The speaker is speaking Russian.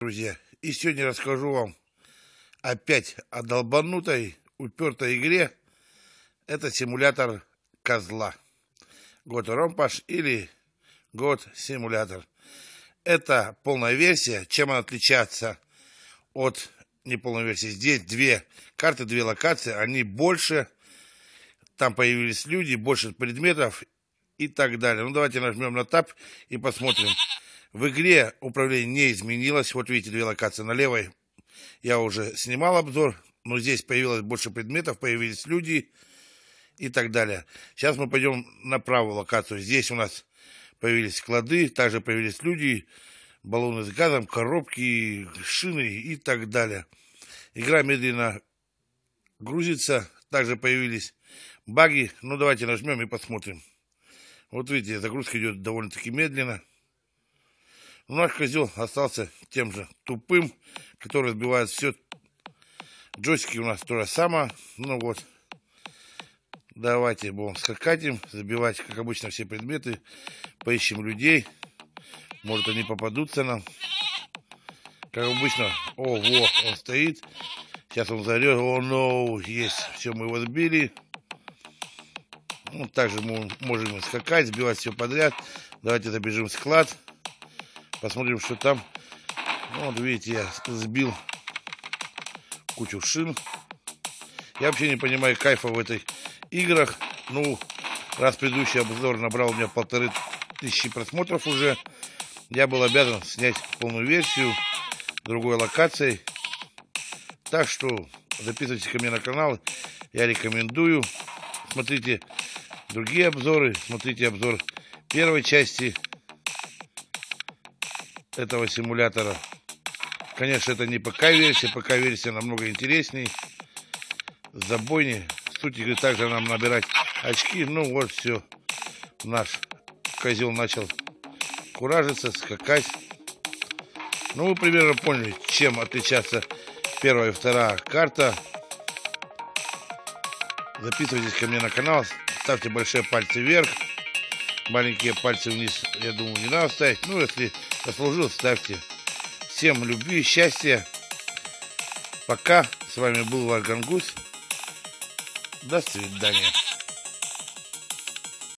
друзья. И сегодня расскажу вам опять о долбанутой, упертой игре. Это симулятор козла. Год Ромпаш или Год Симулятор. Это полная версия. Чем она отличается от неполной версии? Здесь две карты, две локации. Они больше. Там появились люди, больше предметов и так далее. Ну, давайте нажмем на тап и посмотрим. В игре управление не изменилось. Вот видите, две локации на левой. Я уже снимал обзор, но здесь появилось больше предметов, появились люди и так далее. Сейчас мы пойдем на правую локацию. Здесь у нас появились склады, также появились люди, баллоны с газом, коробки, шины и так далее. Игра медленно грузится, также появились баги. Ну, давайте нажмем и посмотрим. Вот видите, загрузка идет довольно-таки медленно. Но наш козел остался тем же тупым, который разбивает все. Джойстики у нас то же самое. Ну вот. Давайте будем скакать им, забивать, как обычно, все предметы. Поищем людей. Может, они попадутся нам. Как обычно. О, вот, он стоит. Сейчас он зарет. О, ну, есть. Все, мы его сбили. Ну, также мы можем скакать, сбивать все подряд. Давайте забежим в склад. Посмотрим, что там. Ну, вот видите, я сбил кучу шин. Я вообще не понимаю кайфа в этих играх. Ну, раз предыдущий обзор набрал у меня полторы тысячи просмотров уже, я был обязан снять полную версию другой локацией. Так что записывайтесь ко мне на канал. Я рекомендую. Смотрите другие обзоры. Смотрите обзор первой части этого симулятора. Конечно, это не ПК-версия, ПК-версия намного интересней, забойнее. Суть игры также нам набирать очки. Ну вот все, наш козел начал куражиться, скакать. Ну, вы примерно поняли, чем отличается первая и вторая карта. Записывайтесь ко мне на канал, ставьте большие пальцы вверх, маленькие пальцы вниз, я думаю, не надо ставить. Ну, если заслужил, ставьте. Всем любви, счастья. Пока. С вами был ваш Гангус. До свидания.